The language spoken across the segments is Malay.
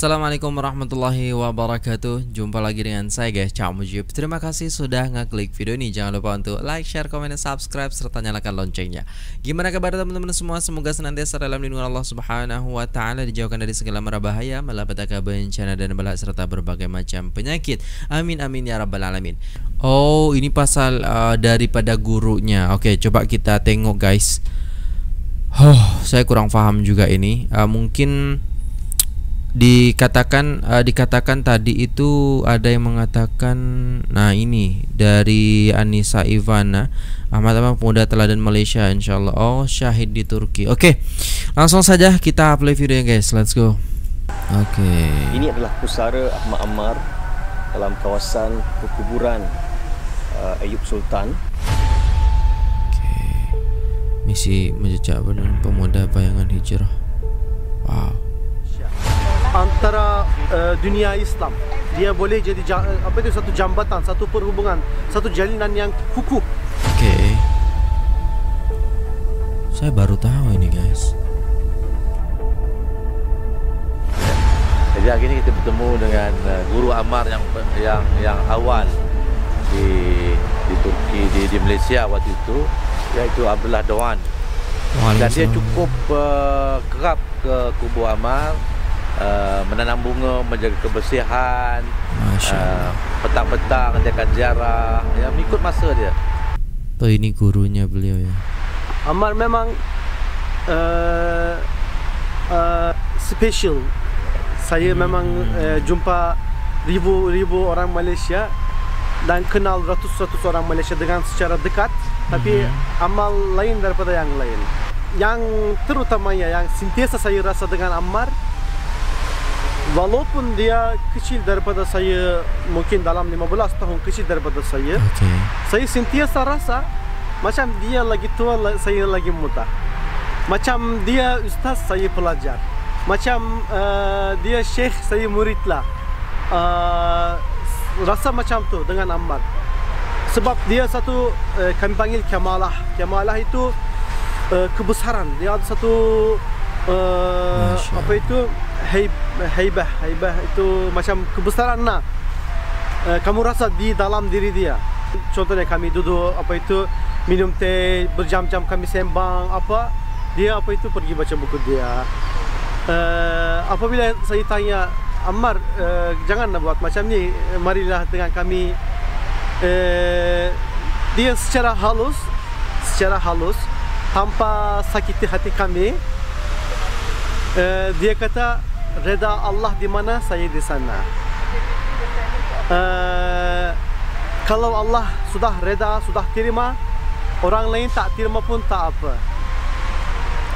Assalamualaikum warahmatullahi wabarakatuh. Jumpa lagi dengan saya guys Cak Mujib. Terima kasih sudah ngeklik video ini. Jangan lupa untuk like, share, komen, dan subscribe Serta nyalakan loncengnya. Gimana kabar teman-teman semua? Semoga senantiasa dalam lindungan Allah subhanahu wa ta'ala Dijauhkan dari segala mara bahaya Malapetaka bencana dan balak Serta berbagai macam penyakit. Amin amin ya rabbal alamin. Oh ini pasal uh, daripada gurunya. Oke coba kita tengok guys. Oh, saya kurang paham juga ini. Uh, mungkin dikatakan uh, dikatakan tadi itu ada yang mengatakan nah ini dari Anissa Ivana Ahmad Ahmad pemuda teladan Malaysia insyaallah oh syahid di Turki oke okay. langsung saja kita play video guys let's go oke okay. ini adalah pusara Ahmad Ammar dalam kawasan perkuburan uh, Ayub Sultan okay. misi menjejak pemuda bayangan hijrah antara uh, dunia Islam. Dia boleh jadi apa itu satu jambatan, satu perhubungan, satu jalinan yang kukuh. Oke. Okay. Saya baru tahu ini, guys. Jadi hari ini kita bertemu dengan uh, guru Amar yang yang yang awal di di Turki di di Malaysia waktu itu iaitu Abdullah Dewan. Dan dia cukup uh, kerap ke kubur Amar Uh, menanam bunga, menjaga kebersihan. Uh, petang-petang dia akan ziarah, ya mengikut masa dia. Oh ini gurunya beliau ya. Amar memang uh, uh, special. Saya hmm. memang uh, jumpa ribu-ribu orang Malaysia dan kenal ratus-ratus orang Malaysia dengan secara dekat. Tapi hmm. amal lain daripada yang lain. Yang terutamanya yang sentiasa saya rasa dengan Ammar walaupun dia kecil daripada saya mungkin dalam 15 tahun kecil daripada saya okay. saya sentiasa rasa macam dia lagi tua saya lagi muda. Macam dia ustaz saya pelajar. Macam uh, dia syekh saya murid lah. Uh, rasa macam tu dengan Ahmad. Sebab dia satu uh, kami panggil kemalah kemalah itu uh, kebesaran. Dia ada satu uh, apa itu haibah haibah itu macam kebesaran lah. Uh, kamu rasa di dalam diri dia. Contohnya kami duduk apa itu minum teh berjam-jam kami sembang apa dia apa itu pergi baca buku dia. Uh, apabila saya tanya Ammar uh, janganlah buat macam ni marilah dengan kami. Uh, dia secara halus secara halus tanpa sakiti hati kami uh, dia kata reda Allah di mana saya di sana. Uh, kalau Allah sudah reda, sudah terima, orang lain tak terima pun tak apa.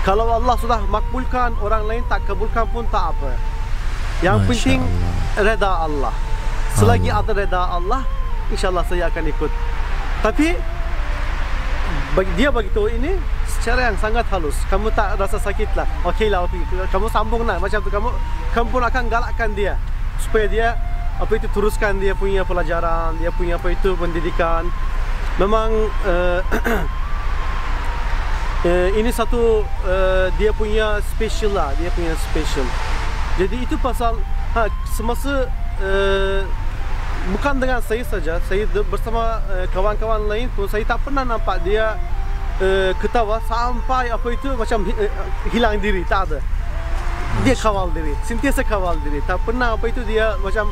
Kalau Allah sudah makbulkan, orang lain tak kabulkan pun tak apa. Yang Masya penting Allah. reda Allah. Selagi Allah. ada reda Allah, insyaAllah saya akan ikut. Tapi bagi dia bagi tahu ini cara yang sangat halus. Kamu tak rasa sakit lah. Okey lah, okay. kamu sambung lah macam tu. Kamu kamu pun akan galakkan dia supaya dia apa itu teruskan dia punya pelajaran, dia punya apa itu pendidikan. Memang uh, uh, ini satu uh, dia punya special lah, dia punya special. Jadi itu pasal ha, semasa uh, bukan dengan saya saja, saya bersama kawan-kawan uh, lain pun saya tak pernah nampak dia uh, ketawa sampai apa itu macam uh, hilang diri tak ada. Dia kawal diri sentiasa kawal diri. Tak pernah apa itu dia macam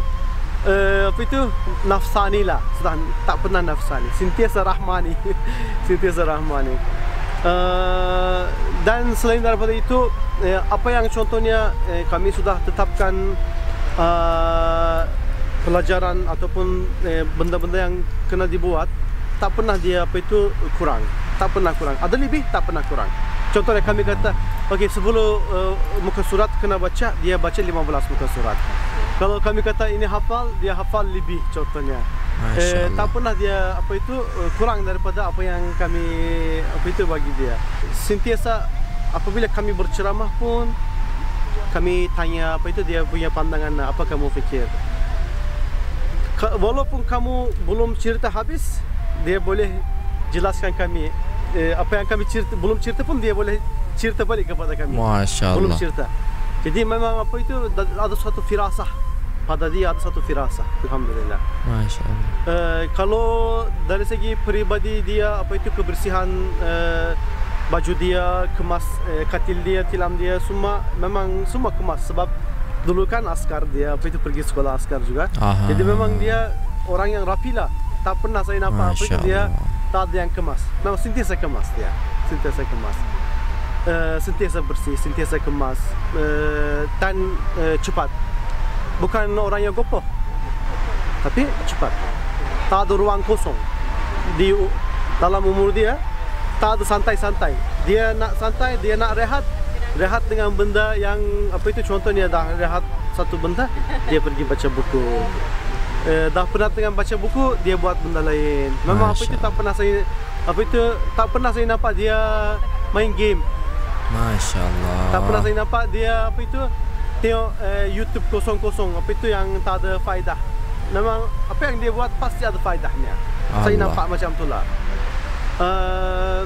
uh, apa itu nafsani lah. Sudah tak pernah nafsani. Sentiasa rahmani sentiasa rahmani. Uh, dan selain daripada itu uh, apa yang contohnya uh, kami sudah tetapkan uh, pelajaran ataupun benda-benda uh, yang kena dibuat tak pernah dia apa itu kurang tak pernah kurang. Ada lebih tak pernah kurang. Contohnya kami kata, okey 10 uh, muka surat kena baca, dia baca 15 muka surat. Kalau kami kata ini hafal, dia hafal lebih contohnya. Eh, tak pernah dia apa itu uh, kurang daripada apa yang kami apa itu bagi dia. Sentiasa apabila kami berceramah pun kami tanya apa itu dia punya pandangan apa kamu fikir. Walaupun kamu belum cerita habis, dia boleh jelaskan kami eh, apa yang kami cerita belum cerita pun dia boleh cerita balik kepada kami. Masya Allah. Belum cerita. Jadi memang apa itu ada suatu firasah pada dia ada satu firasah. Alhamdulillah. Masya Allah. Uh, kalau dari segi peribadi dia apa itu kebersihan uh, baju dia kemas uh, katil dia tilam dia semua memang semua kemas sebab dulu kan askar dia apa itu pergi sekolah askar juga. Aha. Jadi memang dia orang yang rapi lah. Tak pernah saya nampak apa itu dia Allah. Ada yang kemas. Memang sentiasa kemas dia. Sentiasa kemas. Uh, sentiasa bersih, sentiasa kemas uh, dan uh, cepat. Bukan orang yang gopoh. Tapi cepat. Tak ada ruang kosong. Di u- dalam umur dia ada santai-santai. Dia nak santai, dia nak rehat. Rehat dengan benda yang apa itu contohnya dah rehat satu benda, dia pergi baca buku. Eh, dah pernah dengan baca buku, dia buat benda lain. Memang apa itu Masya tak pernah saya apa itu tak pernah saya nampak dia main game. Masya Allah. Tak pernah saya nampak dia apa itu tengok uh, YouTube kosong-kosong apa itu yang tak ada faedah. Memang apa yang dia buat pasti ada faedahnya. Saya Allah. nampak macam tu lah. Uh,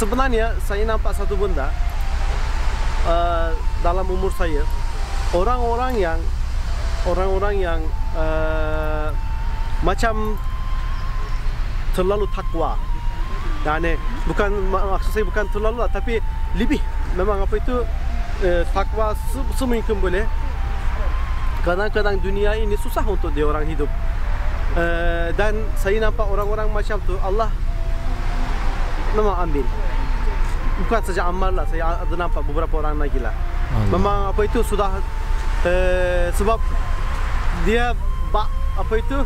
sebenarnya saya nampak satu benda uh, dalam umur saya orang-orang yang orang-orang yang uh, macam terlalu takwa. Yani bukan mak- maksud saya bukan terlalu lah tapi lebih memang apa itu eh, takwa se- semungkin boleh. Kadang-kadang dunia ini susah untuk dia orang hidup. Eh, dan saya nampak orang-orang macam tu Allah memang ambil. Bukan saja Ammar lah, saya ada nampak beberapa orang lagi lah. Memang apa itu sudah eh, sebab dia bak apa itu?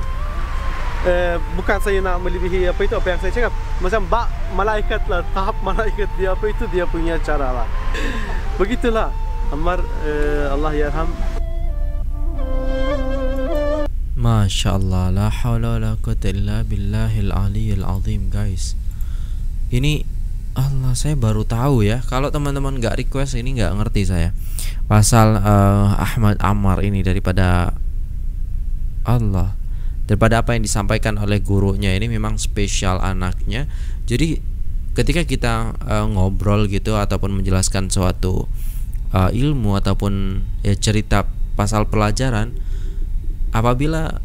Eh, bukan saya nak melebihi apa itu apa yang saya cakap. Macam bak malaikat lah tahap malaikat dia apa itu dia punya cara lah. Begitulah. Ammar eh, Allah yarham. Masya Allah. La hawla la quwata illa billahil aliyyil azim guys. Ini Allah saya baru tahu ya. Kalau teman-teman nggak request ini nggak ngerti saya. Pasal eh, Ahmad Ammar ini daripada Allah. Daripada apa yang disampaikan oleh gurunya ini memang spesial anaknya. Jadi ketika kita eh, ngobrol gitu Ataupun menjelaskan suatu eh, ilmu Ataupun ya cerita pasal pelajaran apabila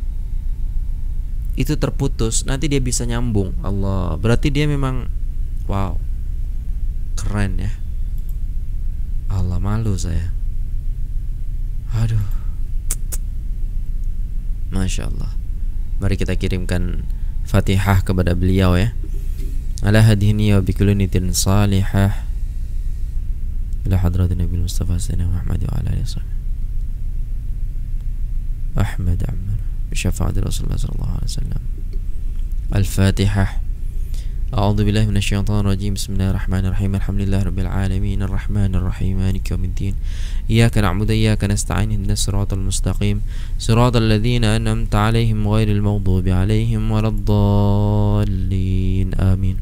itu terputus nanti dia bisa nyambung. Allah berarti dia memang wow keren ya Allah malu saya aduh Masya Allah Mari kita kirimkan Fatihah kepada beliau ya Ala hadhini wa bikulunitin salihah Ila hadratin Nabi Mustafa Sayyidina Muhammad wa ala alihi wa sahbihi أحمد عمر بشفاعة رسول الله صلى الله عليه وسلم الفاتحة أعوذ بالله من الشيطان الرجيم. بسم الله الرحمن الرحيم. الحمد لله رب العالمين. الرحمن الرحيم. مالك يوم الدين. إياك نعبد إياك نستعين. اهدنا الصراط المستقيم. صراط الذين أنعمت عليهم غير المغضوب عليهم ولا الضالين. آمين.